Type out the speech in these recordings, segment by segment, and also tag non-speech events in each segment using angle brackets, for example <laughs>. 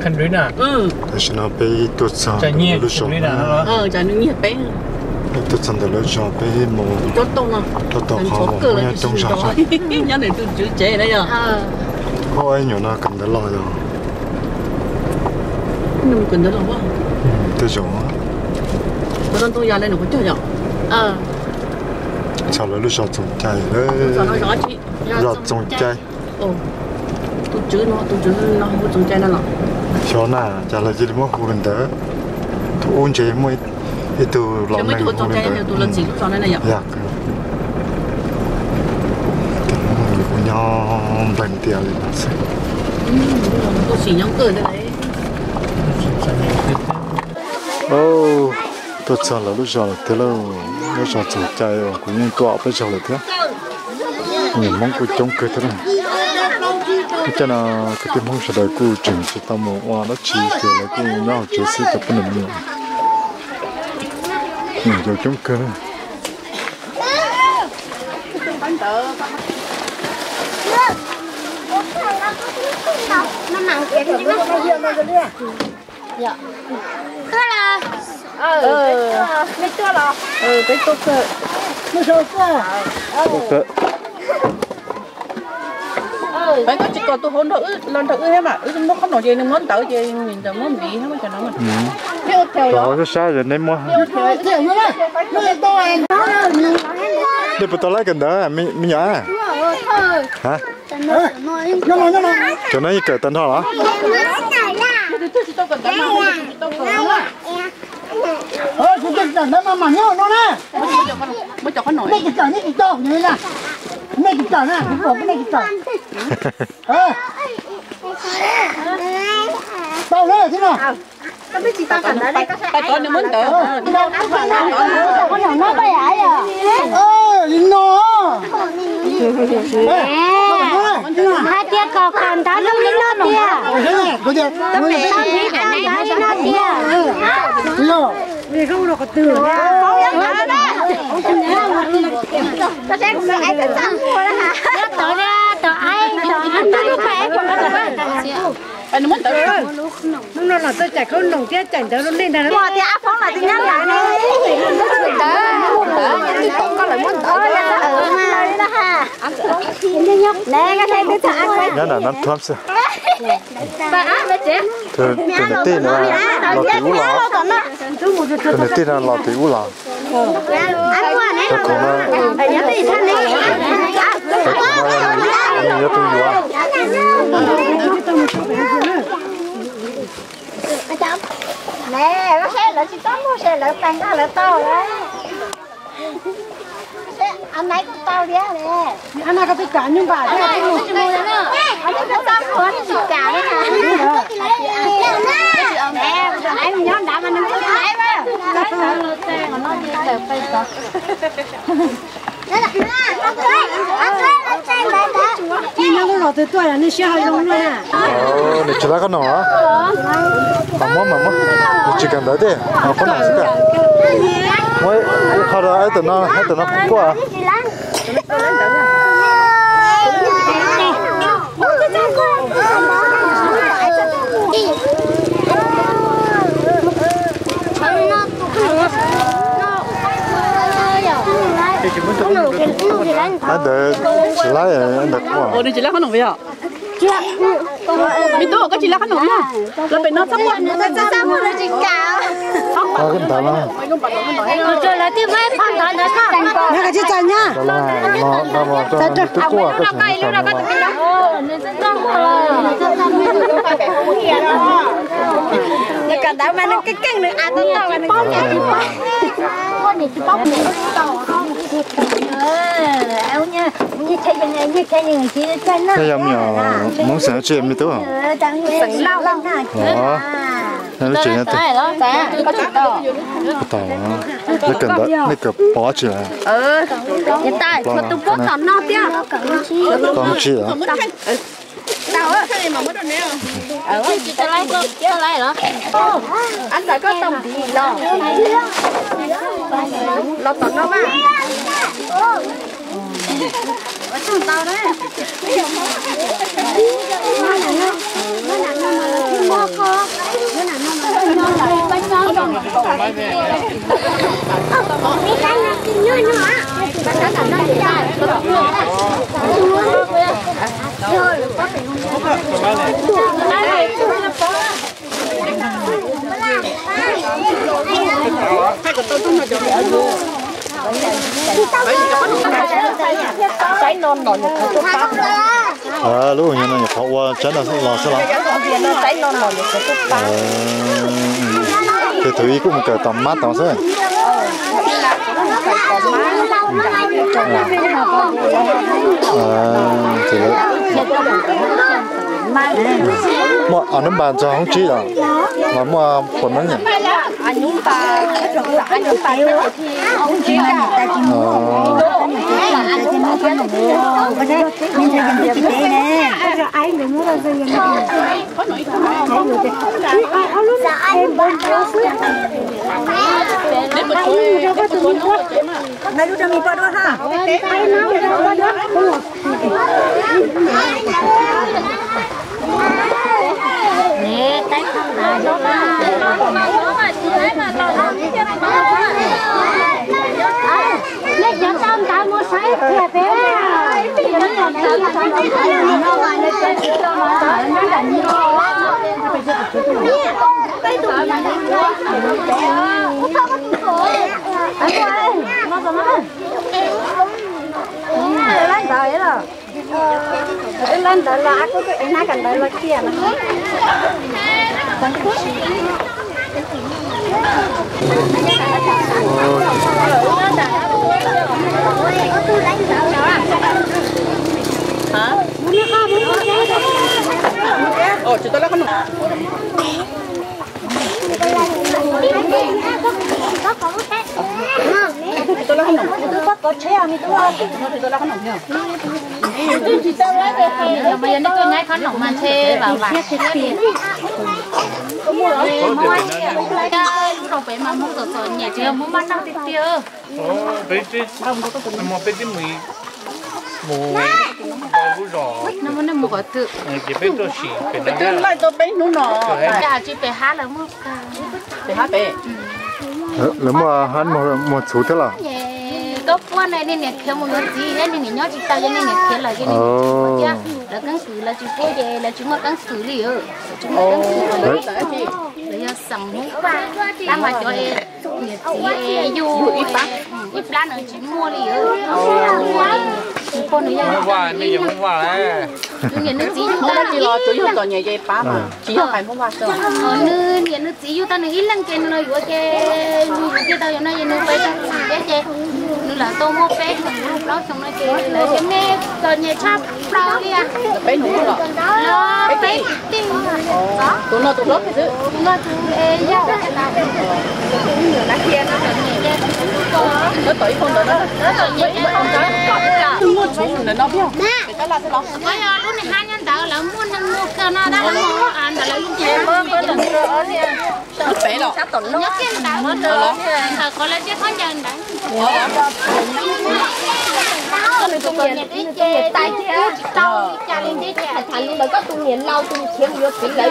khăn rưỡi nè ừ. Thế cho nó bị tuột sang chả lúc khăn rưỡi nè ờ chả nó nhiệt bé. Tuột sang từ lúc sau bị mù chốt tung à? Nó tao thành khó trong chỉ sao đó <laughs> nhớ này tôi chữ chế đấy giờ ờ. Ôi nhiều nó cần để lo rồi? Nhưng cần đó là quá. Thế rồi bữa đó tôi ra lên nó có chơi nhở ờ. Sau đó lúc sau trồng trái đấy rồi trồng trái ồ chữ nó tôi chữ nó không? Có trồng trái nó là cho nè chả là gì mà hù lên đó tôi ôn chế mới ít từ lòng này lên trái đó tôi lên gì lúc sau này này nhở dạ nhau bánh tiền lên sẽ tôi chỉ nhóm cười đấy ô tôi sợ là lúc sau là thế là lúc trồng trái rồi cũng như cọ bây giờ là thế. Nhiều mong của chống cơ thế này cho nên cái mong sẽ đợi cô chỉnh cho tao một hoa nó chỉ thì là cô nhau chỉ sẽ tập bên mình nhiều nhiều chống cơ này nó nặng kia thì nó phải dựa vào cái dạ cứ là ờ mấy ตั mấy cái chỉ có tôi hôn thử lần thử hết mà nó không nói gì nên muốn tới gì mình giờ muốn bị nó mà. Cho nó mình theo theo đó cái sao rồi nên mua. Theo theo theo nữa nó to anh đi bắt lấy cái đó mình mình nhớ hả? Cho nó cái tên thôi hả? Ơ chúng tôi chẳng đâu mà nhau nó nè mới cho con nổi mấy cái chở này cái chở này là mấy cái chở này cái cổ cái này cái Tao lên thế nào? Tao biết chị tao cần ở đây. Tao có nó muốn được. Tao có nó muốn nó bây ấy à? Ê, nó. Hai tia cò còn tao không biết nó tia. Có gì? Tao biết tao biết nó tia. Lo. Vì không được từ. Không nhớ nữa đó. Tao sẽ không ai cứ sang mua đó hả? Tao tới tao ai nó là tay nó tới nó là tôi chạy không nồng tiết chạy tới nó lên đây nó thì áp phóng là tiếng nhắn lại này tớ tớ không có lời muốn tớ ở mà đó ha nè cái này đứa thằng ăn nhá là nó thơm sao bà ăn với chị. Thường thường là tin là lò tiểu lò còn nó. thường là tin là lò tiểu lò. Ăn qua nè cho con nè nó xe là chỉ có mua xe là tăng ra là to đấy anh này cũng to đĩa nè anh nào có biết cả nhưng bà anh này cũng mua nữa anh ấy cũng to hơn thì cả đấy hả nè anh mình nhớ đã mà nó cứ lại mà nó nó đi từ nó có lọ từ nó sẽ hơi lông luôn à ờ này chỉ là cái nó hả mà mua mà mua chỉ cần đấy đi à con nào sẽ cả mỗi họ đó ấy từ nó ấy nó anh để chỉ là anh để quá đi chỉ là con nổi bây giờ mình tôi có chỉ là con nổi nha là phải nó sắp muộn nó sắp muộn là chỉ cả à cái đó là rồi là tiếp mấy phong đó nữa sao nó cái chiếc chạy nhá là nó nó nó cho nó tức quá cái gì nó nó cả đó mà nó cái căng nữa à tôi tao nó bóc nhà thì bóc con này thì bóc này ờ nha như thế này như thế nó. Thế em nhỏ muốn sáng chuyện mới tốt đang sẵn lâu nè đó. Nó chuyện như thế đó có chút to cái tàu nó cần đó nó cần bỏ là ừ. Hiện tại mà tôi bóc còn no tiếc còn chỉ là tao á. Cái này mà mới đâu nè ở chị ta lấy con chị ta lấy rồi anh đã có tông gì lo lo tận đâu mà ở trong tao đấy nó nặng nó nó mà là cái mò kho nó nặng nó mà nó là bánh mò còn cái cái nó kinh mà bánh nó nặng chén lúc lò sao lắm nó cái non là lò sẽ bác thì thử ý cũng cả tầm mát tầm sao à thì đấy mua ở nước bàn cho không chỉ là mà mua quần nó nhỉ? Anh nhúng ta anh này lúc mình qua đó ha. nè cái không nó là Lấy cho tao tao mua sấy bé. Là nó là cho không bỏ lỡ những video hấp dẫn. Lên đời rồi. Lên đời là có cái anh cần đời là kia mà. hả ồ chỉ tôi là con nọ tôi là con nọ tôi tôi con bây giờ nó tôi ngay con nồng mà chê vào vải cái không phải mà mua rồi, nhẹ chưa mua mắt đâu thì tiêu bé chứ, mà bé chứ mùi mùi mùi rõ, nó muốn nó mua cửa tự cái bé tôi xỉ, cái tôi lại tôi bé nó nọ cả chỉ phải hát là mua cả để hát bé nếu mà hắn một một số thế là có quan này nên này thiếu một người gì nên này nhớ chỉ tao nên nè là cái này là cắn xử là chúng tôi về là chúng mà cắn xử lý ở chúng mà cắn xử đấy đấy để sầm đang mà cho em nhiệt chị ít bán ít bán ở chúng mua đi ở mua qua, bây giờ hôm qua đấy. không chúng có lo chủ yếu là nhà dây bá mà chỉ không phải không qua sao ở nơi nhiệt nước gì chúng ta này ít lăng cái nơi của cái cái tao này nhiệt tao bé cái cái là tô mua bé lúc đó xong nó cái là cái mẹ còn nhà chắp rau đi à bé nó rồi lo bé tiền đó tụi nó tụi nó cái thứ nó tụi em ra nó tuổi không đỡ nó mấy mấy ông cháu tôi mua chú để nó biết để cái là thế đó Bây giờ lúc này hai nhân tạo là mua năng mua cơ nó đã là mua ăn đã là những gì mơ mơ là nó bé rồi nhớ cái tạo mất rồi thờ có nhân tao lên cái chê thành bởi có tu nghiện lâu vô phí lấy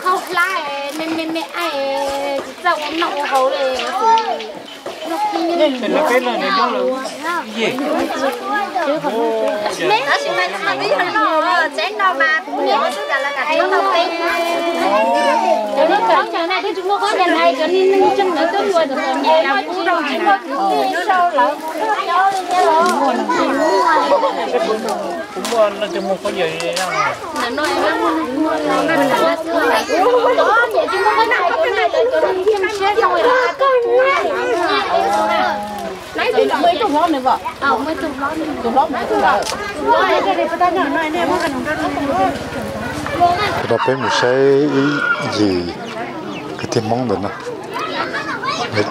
không lại nên nên nên ai cũng nọng hầu này nên là cái là này nó là cái gì? mấy nó chỉ phải mà biết nó chén mà nhớ cả là cả nó đầu tiên cho nên cái này thì chúng nó có đèn này cho nên nó chân nó tôi luôn được rồi nhà nào cũng đâu chỉ có cái đâu là Cũng mua, nó chỉ mua có gì vậy đâu là nuôi nó mua nó nó là có vậy chúng nó có này cái này là cho nên thêm xe rồi là lấy thì mấy tụi nó này vợ. Ờ mới tụi nó tụi nó mấy nó cái đó bé một cái gì? Cái thiên mong được nè. Đấy.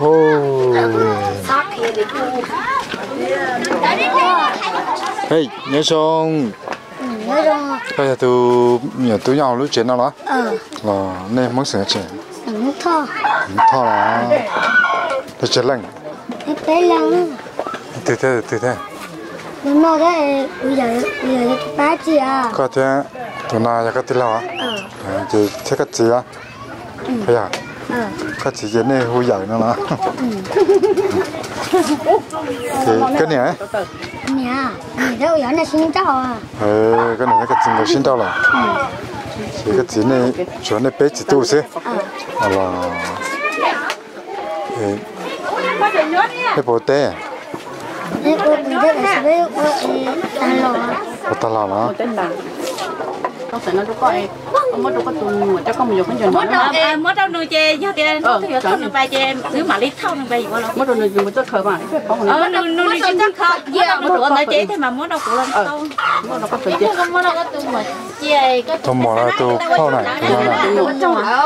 ô hey nhớ xong. Bây giờ tôi nhiều tôi nhau lúc chuyện nào đó. Là nên mất sửa chuyện không thọ thọ là tôi chết lạnh bé lăng từ thế từ thế. Nó nói cái bây giờ bây giờ ba chị à. Có thế tụi nào giờ cái tí lâu á. Ờ. Chị thế cái gì á. Bây giờ cái gì vậy này hôi dậy nữa nè thì cái này ấy Nè, đâu giờ này xin cháu à. ờ cái này cái gì người xin đâu thì cái gì này? Chỗ này bé chỉ tu xí. À. Là ờ, cái bộ tê Nè cô đừng thế là cô ăn lò. bộ ta là nó tên là nó đâu có ai không có đâu có tuần mà chắc có nhiều cái chuyện mất đâu đó ê mất đâu nuôi chê cho tiền Ờ, nó thì không bay chê thứ mà lấy thau nó bay rồi mất rồi người dùng cho khởi mà ờ nuôi nuôi đi chắc không. giờ nó tụi nó chế thế mà mất đâu cũng lên đâu mất nó có chứ gian không mất đâu có tụi mà chê có tôi mò ra tôi phao này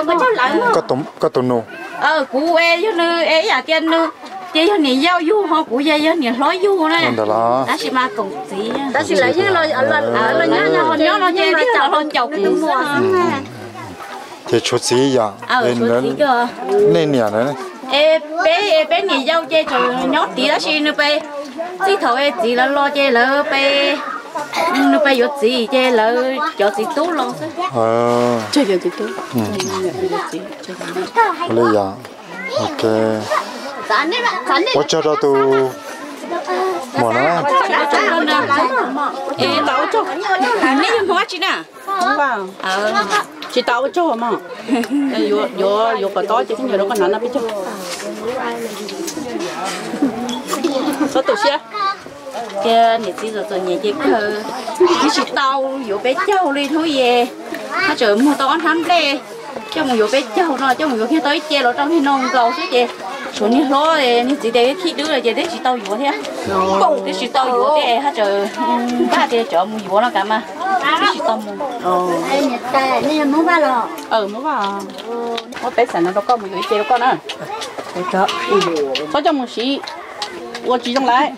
tôi là có tụng có tụng nô ờ cụ ê cho nữ ê à kia nữ chê cho nị giao du họ cụ dê cho nị lối du này còn đó là đó chỉ mà cùng gì Đó chỉ là những lời ở lần ờ nó nhớ nó nhớ nó chê đi chào nó chào cũng mua. Thì chút gì vậy ờ nên tí cơ nên nhà nữa ê bé bé nị giao chê cho nhót tí đó xin nữa bé. Chỉ thầu ê chỉ là lo chê lỡ bé. Nó bé có gì chê lỡ cho gì tú lo ờ. Chơi giờ thì tôi bây giờ ok Sẵn đấy bạn, sẵn đấy.我知道都冇啦， ê tao cho cái này hóa chứ nè không vào ờ chỉ tao cho mà yo yo yo có to chỉ cái nhiều đó có nắn nó biết chưa có tổ xe kia nị chỉ rồi rồi nhẹ chỉ cơ chỉ chỉ tao có bé cháu đi thôi về nó chờ mua tao ăn thắm đê cho một bé cháu nó cho một khi tới chê nó trong khi nông cầu chứ chê số ni lo thì ni chỉ khi đứa là chỉ để chỉ tao vừa thế không để chỉ tao vừa thế hết rồi ba thì chở mua vừa nó cả mà. Để chỉ tao mua. Mua ba lọ. Ờ mua ba ừ. có bé sản nó có một cái chế nó con à có có trong một xí. Ô chỉ trong lại.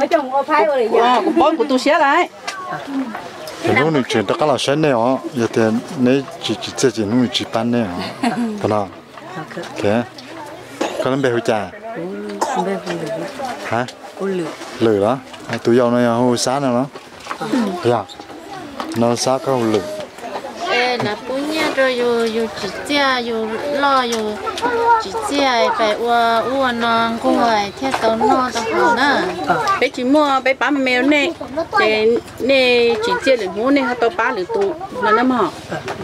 Có trong ô phái rồi dạ bón của tôi xé lại. Thì lúc này chuyển tất cả là xe này ó giờ thì nấy chỉ chỉ chỉ lúc chỉ bán này ó không thế nào, thế, có nên bé hồi trà, hả, lười đó, Hai tụi dâu này hồi sáng nào đó, dạ, nó sáng có hồi lười, ê là bố nhà rồi yo yo chỉ chia yo lo yo chỉ chia phải ua ua nó cũng phải theo tao nó tao khó nè bé chỉ mua bé bán mèo nè, nè nè chỉ chia được mua nè, họ tao bán được tụ, là năm họ. bé chia ba mình giàu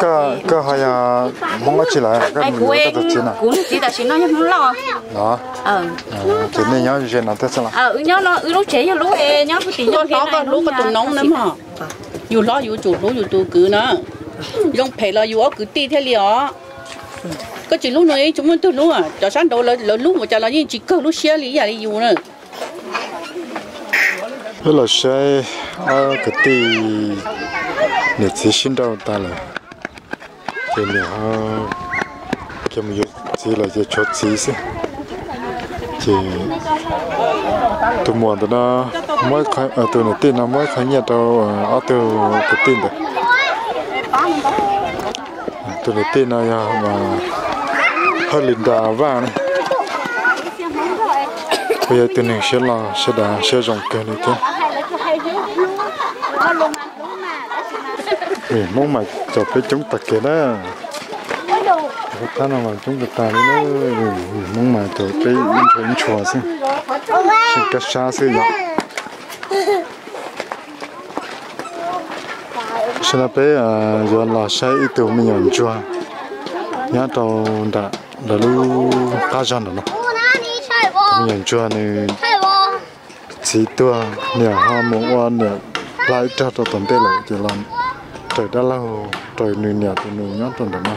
có có hay à, mong chỉ lại cái có em được chuyện à, cũng chỉ là chỉ nói không lo đó, ờ chuyện này nhớ chuyện nào thế sao, ờ nhớ nó ừ lúc chế cho lúc ê nhớ cái tiền Con đó có lúc có tụ nóng lắm họ. Dù lo dù chủ lúc dù tụ cứ nữa. Dùng phải là dù ở cứ ti theo liò. Có chỉ lúc này chúng mình tụ lúc à, cho sáng đầu là là lúc mà cho là như chỉ có lúc xe lý lý dù nữa. thế là sẽ ở cái tí nè chỉ xin đâu ta là cái nè ha cái mình chỉ là cái chỗ chỉ xí, chỉ tôi muốn đó nó mới khai ở từ nó tin nó mới khai nhận đâu ở từ cái tin đấy từ nó tin này mà hơi linh đà vàng này bây giờ từ này sẽ là sẽ đã sẽ dùng cái này thế vì mong mà cho cái chúng ta kia đó. Cái ta nào mà chúng ta đấy nó vì mong mà cho cái những chuyện chùa xem xin cái xa xí đó xin là bé à giờ là sai ít tuổi mình nhận chùa. Nhớ tàu đã đã lu ta chân rồi nó mình nhận chùa này chỉ tua nhà hoa mộng hoa nhà lại cho cho tận tê lại chỉ làm trời đã lâu, trời nuôi nhà thì nuôi nhát tuần đã mất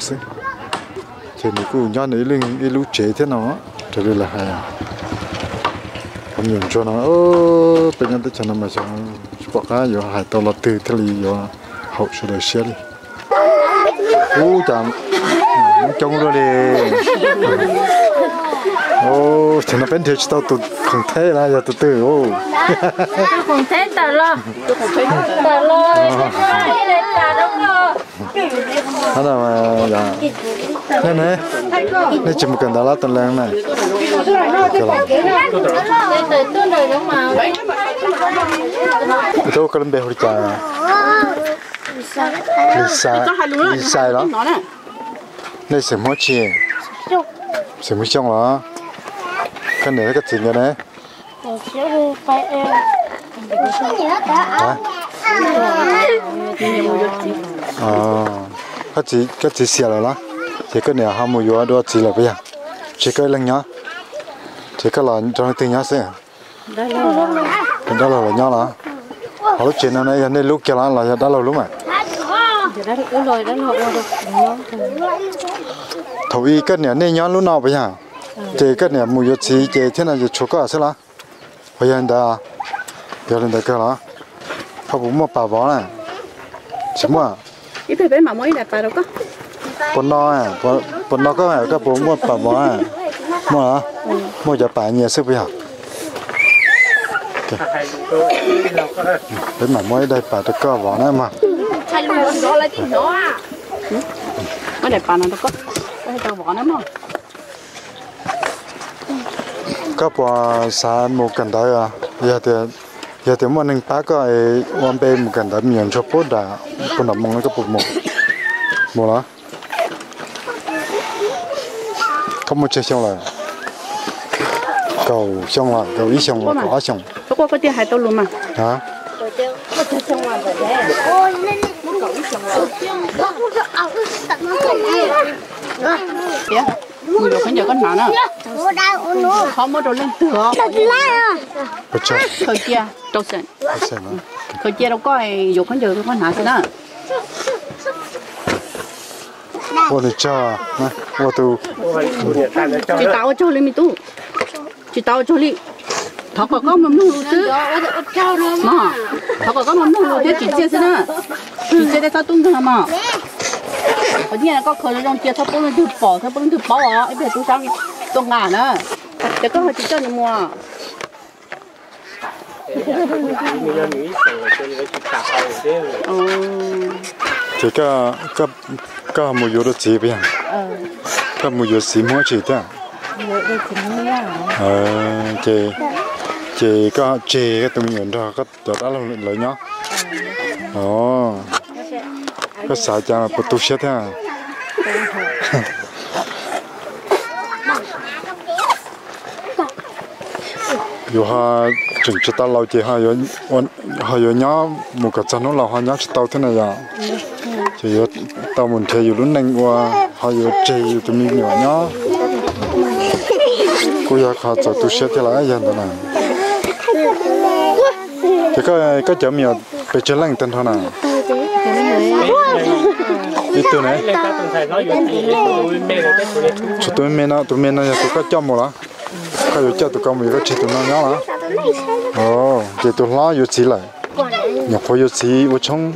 thì mình cứ cụ nhát nửa linh ấy lũ chế thế nào á trời đây là hay à. Không nhận cho nó, ơ bây giờ tôi cho nó mà cho bỏ cá vô hải tàu là từ thế này vô hậu sửa đời xe đi. U chẳng trông rồi đi ô thì nó bên thế tao tụt không thế là giờ tụt từ ô không thế tờ lo. Tờ lo. Đây là mà dạ. Nè nè nè chỉ một cần đó là tuần lăng này tôi có lên bè hồi trà. Lisa đó Lisa đó. Nè sẽ mua chi sẽ mua xong đó cái này cái gì cái này hả? Ờ cái gì cái gì xia rồi đó. Thì cái này ham mua vô đó chỉ là bây giờ. Chỉ cái lăng nhá chỉ cái là cho nó tiền nhá xem cái đó là là nhá là họ lúc chuyện này này lúc kia là là đã lâu lắm rồi. Thầu y, cái này nên nhá lúc nào bây giờ? Chỉ cái này mua vô chỉ chỉ thế này chỉ có sao là bây giờ đó giờ lên đây cái là họ bụng mà bà bó này chỉ mua ít phải bé mà mới đặt vào đâu có bọn nó à bọn bọn nó có cái bụng mà bà bó à mua hả mua cho bà nhiều sức bây giờ đấy mà mới đây bà được cơ vỏ này mà mới đặt vào nào đâu có cái tàu vỏ nó mà cấp và xa một cần đấy à giờ thì giờ thì mà nên bác có ai quan bê một cần đó miệng cho bố đã bố nó mong cái bố một một lá không một chơi xong rồi cầu xong rồi cầu ý xong rồi có xong có có cái tiền hai tàu luôn mà hả Yeah người đồ cái giờ con nào? Nữa. Không có đồ lên tựa bố chơi khởi kia. Chơi nó khởi kia đâu có ai dùng cái giờ con nào thế đó. Bố thì cho nè bố tu chị tao cho lên mi tu chị tao cho đi. Thọ có có mắm nung chứ. Mà thọ có có mắm nung chứ chị chia thế nữa chị chia để sao tung thôi mà ở nhà có khởi trong chia thọ bông lên bỏ thọ bông lên bỏ à em phải tu sang tu ngà nữa để có hơi chỉ cho nhiều mua ừ thì cái cái cái mua đó chỉ bây giờ cái mua vô mua chỉ thế ờ chị chị có chị cái tụi mình đó có đó đó là lợi nhá ồ có sợ cho bắt tu xét ha yo ha, chừng cho ta lâu chị ha yo ha yo nhá một cái chân nó là ha nhá cho tao thế này à? Chị yo tao muốn chơi yo lúc nãy qua ha yo chơi tụi mình nhỏ nhá. Cô ya khá cho tu xét thế là yên đó nè thì cái cái chấm nhiều bị chơi lăng tên thôi nè tuổi này cho tụi mình nó tụi mình nó tụi cái chấm một lá cái yo cho tụi con mình cái chỉ tụi nó nhá lá ồ chỉ tụi nó yo chỉ lại. Nhập vào yo chỉ vô trong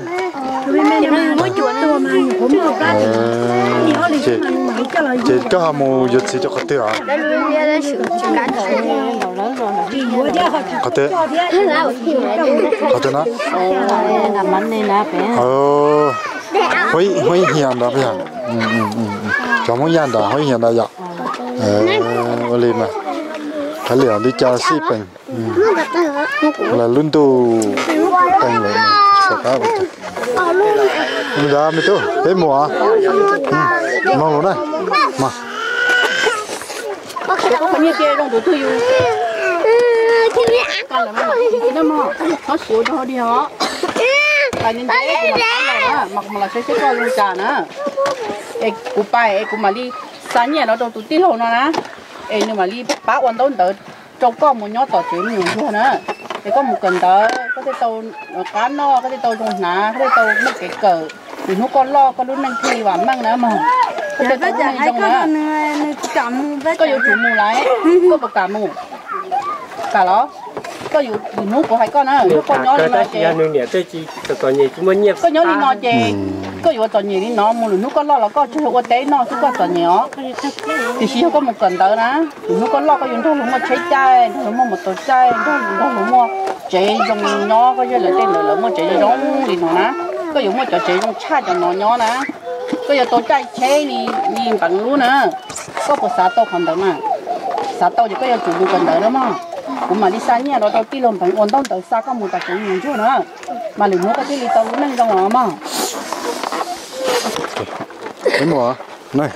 ờ chị chị có ham mua yo chỉ cho cái tiêu à có thể có thể nó ờ hối hối hiền đó bây giờ ừ ừ ừ cho muốn hiện đó hối hiền đó vậy ờ oli mà cái liền đi cho xí bình là luôn tu bệnh rồi mà sao cả vậy bây giờ mình tu thế mùa mong luôn này mà có nhiều kia đồng đồ tôi yêu con là mà nó mà nó sửa cho đi hả là của mặc mà là sẽ sẽ coi luôn cả nữa ê cụ bài ê cụ mà đi sáng nhẹ nó trong tụi tí lâu nó nè ê nhưng mà đi bác quan đâu đỡ trong con một nhót tỏ chuyện nhiều hơn nữa thì có một cần đỡ có thể tàu cá no có thể tàu trồng ná có thể tàu mất cái cờ. Thì nó con lo con lúc năng thi và mang nữa mà. Có thể tàu này trong nữa có yếu chủ mù lại có một cả mù. Cả đó có yếu nó của hai con nó con nhỏ lên nó chè. có nhỏ lên nó chè. Có yếu tàu nhỉ nó mù nó con lo là có chơi có té nó chứ có tàu nhỏ thì chỉ có một cần đó. Nè nó có lo có yếu thôi nó chơi chai nó mua một tổ chai nó nó mua chè trong nhỏ có như là tên là nó chè giống gì nó nè có dùng một trò chơi dùng cha cho nó nhỏ nè có giờ tôi chạy chế ni ni bằng luôn nè có một xã tàu không được mà. Xã tàu thì có giờ chủ cần đỡ đó mà cũng mà đi xa nhà đó tao đi làm bằng ổn tao đỡ xa có một tài chính nhiều chút nữa. Mà liền mua cái đi tao luôn nên trong mà. Đúng rồi này.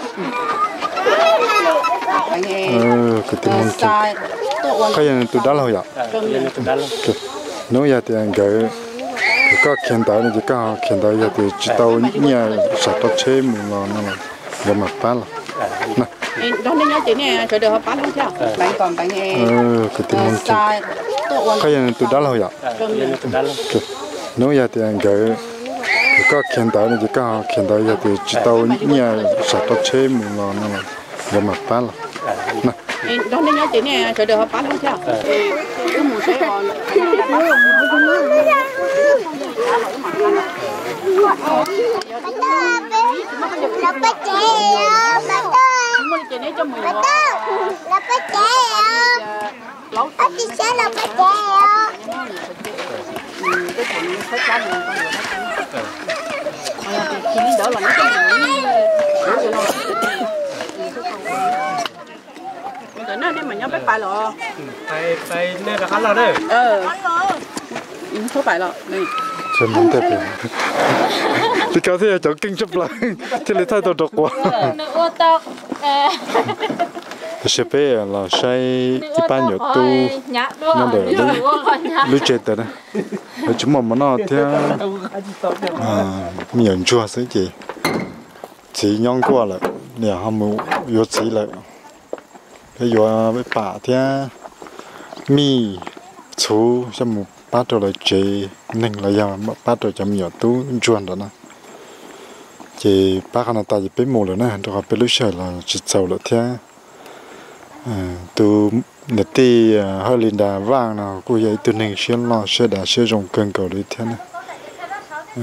Ờ cái tôi ổn cái này tôi đã lâu rồi Ok. nếu giờ thì anh gửi có tới này chỉ có khen tới giờ thì chỉ tao nhà sạch tao chế mình nó là để mà bán là đó nên nhớ chị nè chờ được bán luôn chưa bạn còn bạn em ờ cái tiếng tôi ổn cái này tôi đã lâu rồi Ok. nếu giờ thì anh gửi có khen tới chỉ có khen tới giờ thì chỉ tao nhà sạch tao chế là nó là để mà bán là nè đó nên nhớ chị nè. Chờ được bán luôn chưa cứ một số họ Là bác trẻ à, bác ơi, mua chị nè cho mình bác ơi, Lập bắt trẻ em Minh chị nói cho bắt trẻ em bắt trẻ Cái thằng phải cá mình con người đó Chị đi đỡ là nó không nó đi mà nhau bé phải lọ. Phải phải nên là ăn lọ đấy. Ờ số phải lọ. Này chấm mắm thì có thể cho kinh chấp lại thì lấy thay đổi được quá. Ô tô sẽ bé là sai thì ban nhiều tu. Nó để lúc chết rồi Rồi chúng mà nó <laughs> theo. À miệng chua sẽ gì chỉ nhong qua lại. Nè ham mu yếu chỉ lại. Cái yếu với bà theo mi chú cho một bát rồi lại chế nên là giờ bát rồi cho nhiều tu chuan đó. nè chị bác hắn ta chỉ biết mù rồi nè rồi biết lúc sau là chỉ giàu rồi theo à tu nè ti hơi linh đà vàng nào cô ấy tu nên xuyên lo sẽ đã sử dụng cân cầu đi theo nè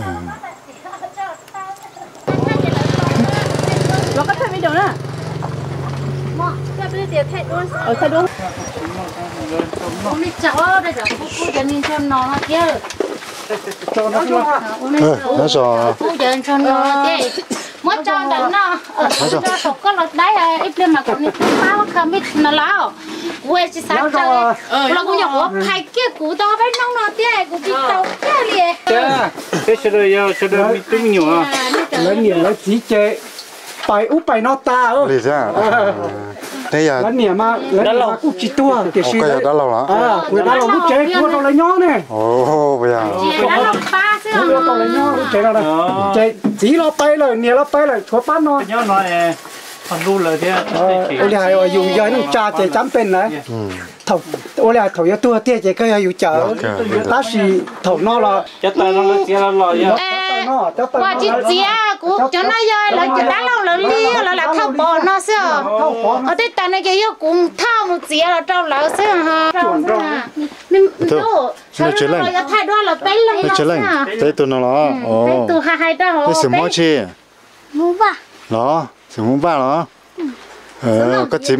à. Nó có thêm video nữa? Ờ thay đúng Ông đi cháu đây rồi, cô nhìn cho nó nó kia cho nó cho nó ờ, cho bây giờ cho nó thế mới cho đến nó. Cho sọc có lột đấy ờ, ít lên mà còn nó bao không biết nó lão quê chỉ sáng trời nó cũng nhỏ khai kia cú to với nông nó thế cũng bị tàu kia liền. Thế sẽ đời giờ sẽ đời bị tung nhiều à lấy nhiều lấy chỉ chế bài úp bài nó ta ơ cái giờ lần nè mà lần lâu. cũng chỉ tua cái gì cái giờ đã lâu lắm à người ta lâu cũng chế cua đâu lấy nhó nè. Ồ bây giờ đã lâu ba chứ không đâu lấy nhó chế đâu đâu chế chỉ lo tay rồi nè lo tay rồi thua phát nó. Nhó nó nè phần lu lời thế. Ôi là ở dùng giờ nó cha chế chấm tên này. Ừ. Thầu ôi là thầu tua tia chế cái giờ chờ lá xì thầu nó là chết tay nó là chết nó là จะตายเราเลยเสียเราลอยอ่ะ nó cho tay qua nó chị là- chị cú cho nó giờ là chị đã lâu là li là là thao bò nó xưa ở đây ta này cái cũng thao một chị là trong là xưa ha nên đâu Nó chế lên. là thay đó là bé lên nó chơi lên đây tụi nó đó Đấy, ồ từ hai hai đó cái sự mua chi Mua ba, đó sự mua ba đó ờ có chỉ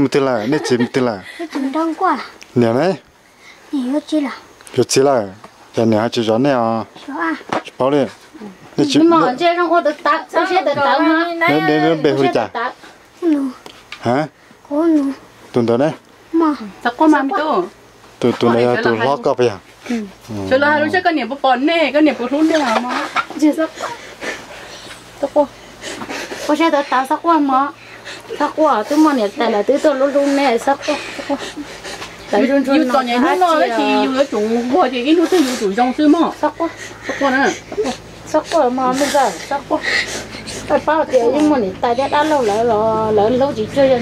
một nè một là cái nè này chứ là có chỉ là giờ nè chỉ cho nè à Số à bảo đi nè chỉ nhưng mà. được sẽ được tặng ha nè nè nè bê hồi chả. Nụ, hả? có nụ. Tuần đó đấy Mà. Sao có mà tu tuần tuần này Ôi, tuần chơi là lót hay. có bây giờ cho là lúc trước cái niệm bón nè cái niệm bón run nè mà. Chưa sao tôi cô cô sẽ được tặng sao qua mà. Sao qua tôi mà nhận tại là tôi tôi luôn luôn nè sao qua sao qua tại run run yêu toàn nhà nó nó đấy thì yêu cái chúng mua thì cái nó sẽ yêu chủ trong sư mà. Sao qua sao con nè sắc quá mà bây giờ sắc quá tại bao tiền nhưng mà tại đã đã lâu rồi lỡ lỡ lâu chỉ chơi cho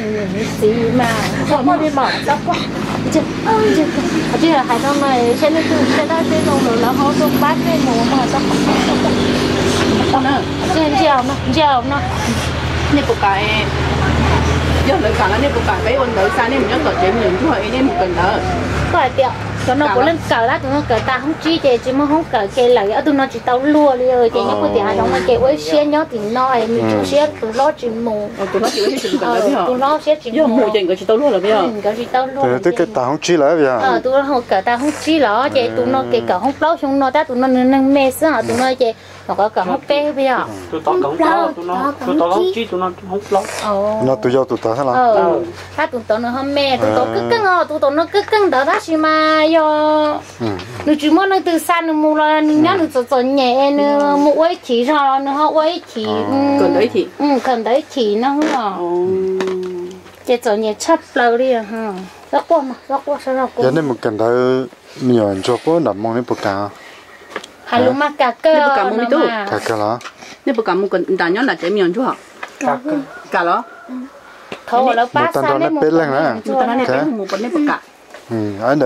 gì mà sao mà đi mà sắc quá chứ chứ chứ là hai thằng này sẽ lên từ sẽ đã tới đâu rồi là họ dùng bát cái mồ mà sắc quá sao qua con trên treo nó treo nó như bột cái giờ lấy cả là như bột cái với ôn đỡ sang mình nhớ tổ chức mình chú nên một cần đó phải tiệm cho nó có lên cờ lá tụi nó cờ ta không chi thì chỉ mà không cờ kê lại ở tụi nó chỉ tao lua đi rồi thì nhớ có tiền hai đồng mà kê với xe nhớ thì nói mình chú xe tụi nó chỉ mù. Tụi nó chịu hết sự cần đỡ ờ thế hả tụi nó sẽ chỉ mù. mùi tiền của chị tao luôn là bây giờ có chỉ tao thế thế cái tao không chỉ lại bây giờ ờ tụi nó không cờ ta không chi lỏ chị tụi nó kê cờ không lâu xong nó ta tụi nó nên mê sợ tụi nó chị nó có cả hốc bé bây giờ tụi tao không lo tụi nó tụi tao không chi tụi nó không lo nó tụi do tụi ta hết là ờ ta tụi tao nó hôm mẹ tụi tao cứ cưng ờ tụi tao nó cứ cưng đó đó xí mà yo ừ. Nó chỉ muốn nó từ xa nó mua là nó nhớ nó cho nhẹ nó mua ấy chỉ cho nó họ ấy chỉ cần đấy thì ừ cần đấy chỉ nó hả Ồ. chỉ cho nhẹ chấp lâu đi ha rất quá mà rất quá sao rất giờ nên một cần tới nhiều cho có nằm mong đến bậc cả hà lúc mà cả cơ Nếu cả mua nó mít tủ. mà. Cả cái là nếu bữa cả một cần đã nhớ là trái miệng chú hả? Cả đó thôi là ba Một tầng sao đó đấy nó một bế lên con hả? mình chúng cho ta nó nói Cái- cái một vấn đề bữa cả ừ Ờ.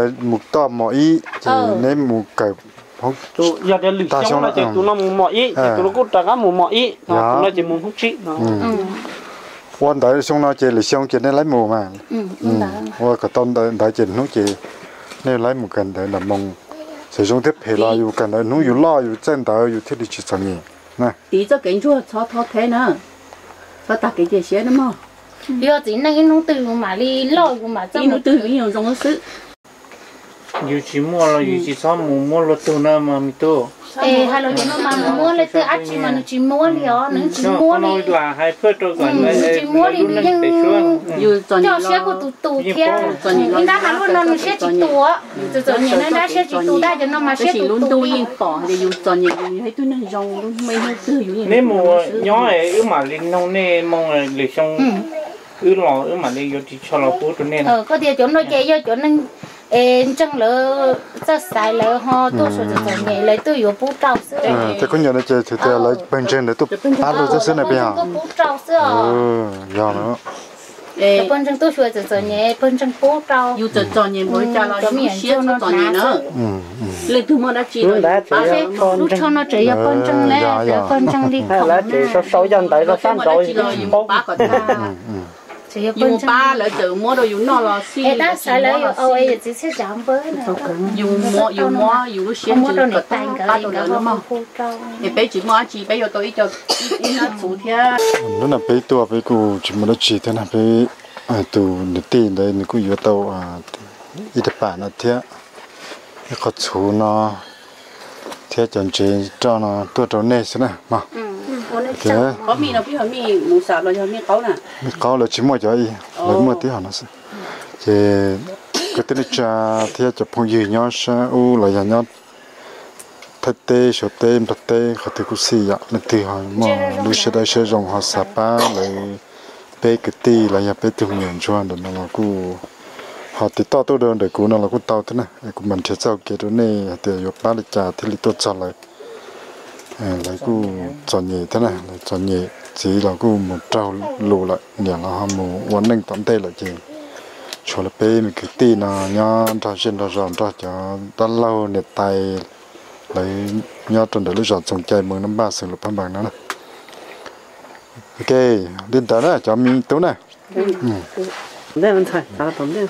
cái không giờ để xong xong là chỉ tụi nó mua mọi ý Ờ. tụi nó cũng trả cả mua mọi ý Dạ. tụi nó chỉ mua hút chi nó ừ. Quan tới xong nó chỉ là xong chỉ nên lấy mù mà. Ừ ừ. qua cái tôn tới tới chỉ nó chỉ nên lấy một cần tới là mong 这种得培劳又干了，农又劳又挣到又替你去挣钱，第。地早感觉，草草退呢，他大几点歇的嘛？你要真那个弄豆嘛，你劳个嘛，种豆都用种个手。Dù chỉ mua là dù chỉ sao mua mua là tụi nó mà mi tô ê hay là nó mà nó mua lấy từ ác chỉ mà nó chỉ mua đi ó nó chỉ nó mua nó đi là hai phút rồi còn Ừ, chỉ mua đi nó nhưng- để cho cho xe của tụ tụ kia có- cho nhìn lo nhưng đã hắn luôn nó cho sẽ cho chỉ tụ á từ nhìn nó đã sẽ chỉ tụ đã cho nó mà gì tụ tụ tôi đi bỏ thì dù cho nhiều thấy tôi nó rong luôn mấy hơi tư dù nếu mua nhỏ ứ mà lên nông nè mong là để xong ứ lò ứ mà lên vô chỉ cho là phút tụi nên ờ có thể chỗ nó chạy vô chỗ nó ê chân lỡ rất sai lỡ ho tôi sẽ cho nhẹ lấy tôi vô bút trâu sữa. Ừ thì có nhiều nó chơi thì thì lấy bên trên để tụt bắt được cho xin này bây giờ. có bút trâu sữa. Ừ giờ nữa. Bên chân tôi sẽ cho nhẹ bên chân bút trâu dù cho cho nhiều mới cho lo cho dù miệng cho cho nó cho nhiều nát nữa. ừ ừ. Lên thứ mà đã chỉ rồi là sẽ lúc cho nó chỉ ở bên dạ, dạ. bên chân đi hay là chỉ số số dân tới là Rồi san mà đã rồi chỉ lo dù ba ta chỉ dù là tự mua đồ dù nó là xí đã sai lỡ ở ôi ấy chỉ sẽ giảm bớt nữa. Dù mua dù mua dù lúc không mua chỉ có này tàn cả ba đồ không bút trâu. Thì bé chỉ mua chỉ bé giờ tôi cho ít nó chủ thế nó là bé tua bé cụ chỉ muốn nó chỉ thế nào bé à tụ nửa tiền đấy nó cũng yếu tàu à ít bản nó thế cái khó chú nó thế chẳng chế cho nó tua trâu nè thế này mà thế có mi nó biết là mi mù sạp là cho mi cáu nè. Có là chỉ mua cho y lấy mua tí hả nó sẽ thì cái tên cha thế cho phong gì nhau sa u là nhà nhau thật tê số tê thật tê khó thể cũng xì ạ là từ họ mà lúc sẽ đây sẽ dùng họ sạp á lấy bé cái tì là nhà bé từ miền cho nên nó là cứ họ thì to tôi đơn để cú nó là cứ tao thế này. Cú mình sẽ sao kia đó này thì có ba lịch trà thì lịch tốt cho lại lấy cú chọn nhẹ thế này là chọn nhẹ chỉ là cú một trâu lù lại nhà là họ một vấn đề tóm tê lại chỉ. Cho là bé mình cái tì nó nhá ra trên ra ròn ra cho ta lâu nè tay lấy nhá trong đó lúc ròn trồng chạy mười năm ba sừng lục pan bằng nó nè. Ok đến tới đó cho mình tối này nên mình thấy ta tóm đi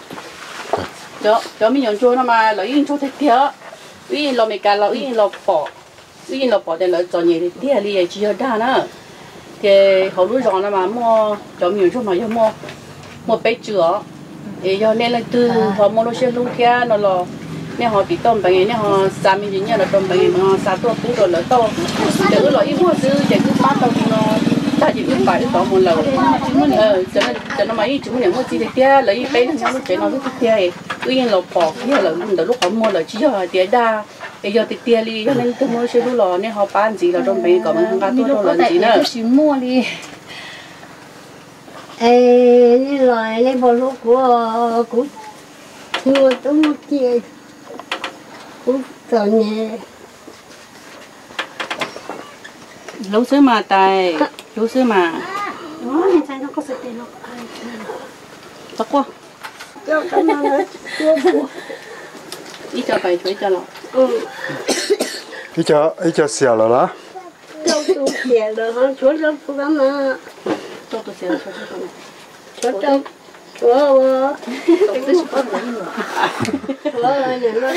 cho cho mi nhận chua nó mà lấy yên chua thế kia yên lo mì cà lo yên lo bỏ yên lo bỏ đây là cho nhiều thì tiếc đi chỉ cho đa nữa thì họ lúc rồi là mà mua cho mi chút mà giờ mua mua bé chữa thì cho nên là từ họ mua nó sẽ lúc kia nó lo nên họ bị tôm bằng nên họ xả mình chỉ nhớ là tôm bằng mà họ xả tua cũ rồi là to để cứ lo ít mua chứ để cứ bắt tao nó ta chỉ biết phải tao một lần ờ cho nên cho nó mấy chúng mình mua chi thì kia lấy bé nó nhau lúc chuyện nó lúc kia ấy cứ yên lộc bỏ kia là lúc lúc họ mua là chỉ cho tiền đa bây giờ thì tiền đi cho nên tôi xe lúc lò nên họ bán gì là trong bé còn không có tôi đâu gì nữa. chỉ mua đi. Ê như loại lấy bộ lúc của của mua tôi mua kia. Của tao nhẹ lúc xưa mà tài lúc xưa mà. Nó hiện tại nó có sự tiền nó chắc quá. Cho cái nó nó chưa của ít cho bài thuế cho lọ ít cho ít cho xìa rồi đó. Cho tôi tiền rồi nó chúa cho tôi lắm mà cho tôi tôi này chúa cho chúa chúa là nhà nó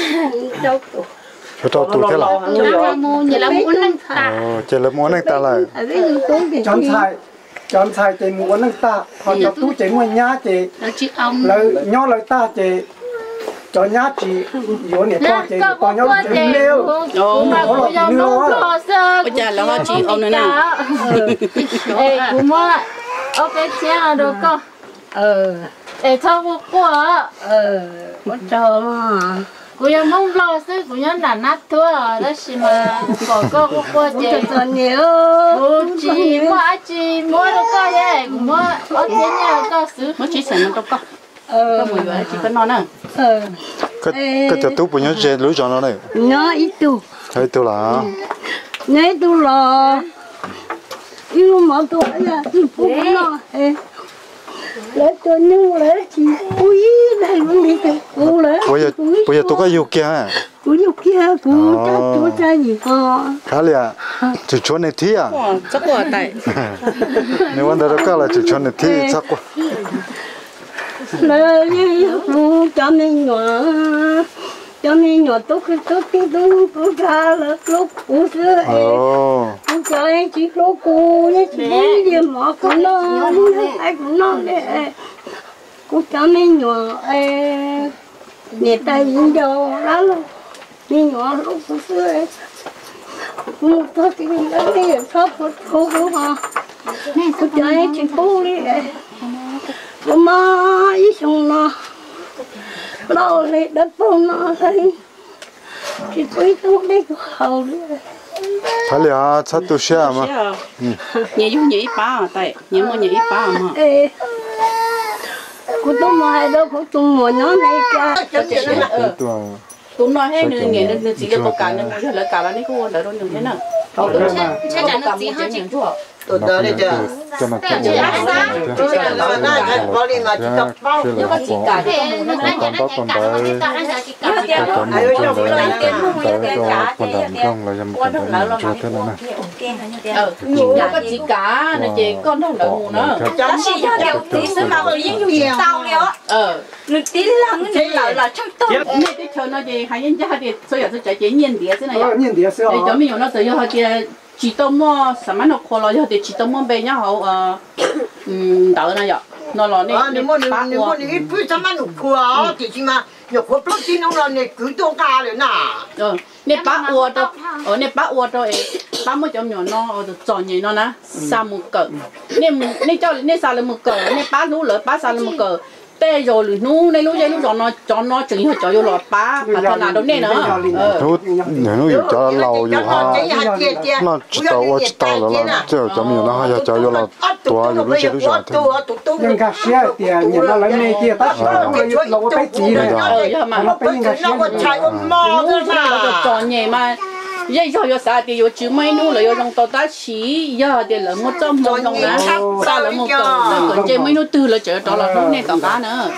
cho tôi cho cho tụ thế là là nhà là muốn nâng tạ ờ chỉ là muốn anh ta lại ở đây nó có cái chọn xài chọn xài chị muốn nâng ta. Cho tú chị. Ngoài nhà chỉ lời nhỏ lời ta chị cho nhá chỉ yếu nè con chị có có nhau có chị nêu Ồ, mà có do chị lo sơ Ôi chà, là hoa chị ông nữa nè. ê cũng mua ok chia là được con ờ ê thao vô qua ờ có chờ mà cũng do mong lo sơ cũng do là nát thua đó xí mà có có có qua chị. có chờ nhiều chị mua chị mua được coi vậy cũng mua ở trên nhà có sứ Mới chỉ xem nó đâu có. ờ Có mùi vậy chỉ có nè. ờ cái cái tiểu tú bây giờ chơi lối cho nó này. Nó ít tu. Thấy tôi là nãy tu lo yêu mà tu là tu phụ nó. Lấy cho nhưng lấy chỉ quý này cũng đi cái cô lấy bây giờ bây giờ tôi có yêu kia à? Cô yêu kia cô cha chú cha gì? Họ khá là chỉ cho này thi à? Chắc quá tại. <laughs> nếu đề đó cả là chỉ cho này thi chắc quá lấy cô cho nên nhỏ cho nên nhỏ tôi cứ tôi tôi tôi tôi cha là lúc cô xưa ê ồ em chỉ lúc cô nhé chỉ mà cô nó ai cũng nó đấy cô cho nên nhỏ ê người ta nhìn đâu lắm luôn nên nhỏ lúc cô xưa ê một thôi thì đó đi một cô cô mà cô cho em chỉ cô đi ý xong nó. Đâu lại đất phong nó thấy. Chỉ quý tôi đi cô hầu đi khá là chắc tôi sẽ mà. Nhẹ dung nhị ba tại. Nhẹ mua nhị ba mà. cô tôi mà hay đâu cô tôi mà nó này cha. Thấy tôi Tú nói hết nữa nghe. nữa nữa chỉ là có cả nữa mua là cả là này cô đỡ đâu nữa thế nào. chắc chắn nó chỉ hai chị tôi đỡ đấy chứ cho nó cái ăn sao? tôi là nó cái có đi mà chỉ tập bao cái là chỉ cả cả nó chạy cả cái tấm mình trong đấy tại cho phần làm trong là dầm phần làm cho thế này này Ờ, nhìn nó có chỉ cả nó chỉ con không mua nữa. chấm chỉ cho điều tí xứ mà ở những điều tao liệu Ờ. được tí lắm cái là là trong tôi Nên cái chờ nó gì hay nhân gia thì số giờ tôi chạy chỉ nhiên địa thế này. ờ nhìn thấy sao để cho mình nó tới cho họ thì chỉ tôm mua sản phẩm nó khó lo cho thì chỉ tôm mua bé nhau họ ờ ừm đỡ này vậy nó lo này nếu mà nếu nếu mà nếu ít phút cho mà nụ cua thì chỉ mà nhiều cua plus chỉ nó là này cứ tôi cả rồi nè ờ nè bác uo đó ở nè bác uo đó bác mới cho nhỏ nó ở chọn gì nó nè sa một cỡ nè nè cho nè sa là một cỡ nè bác lú lỡ bác sa là một cỡ tê rồi lú nu nè lú dây lú cho nó cho nó chừng họ cho vô lọt bá mà thằng nào đâu nè nữa. ờ. Nếu nó dùng cho lâu dùng ha. Nó chỉ tao chỉ tao là là chứ cho mình nó hay cho vô là tua dùng nó chỉ lúc rồi thôi nhưng cả xe thì nhìn nó lấy này kia ta sao nó lâu cái gì này. Ờ. Mà nó cái xe nó mà. chọn nhẹ mà vậy giờ giờ sao thì giờ chỉ mấy nô là giờ trong tàu ta chỉ giờ thì là một trăm một trong đó sao là một cỡ là cỡ chơi mấy nô tư là chở đó là nụ này cả cá nữa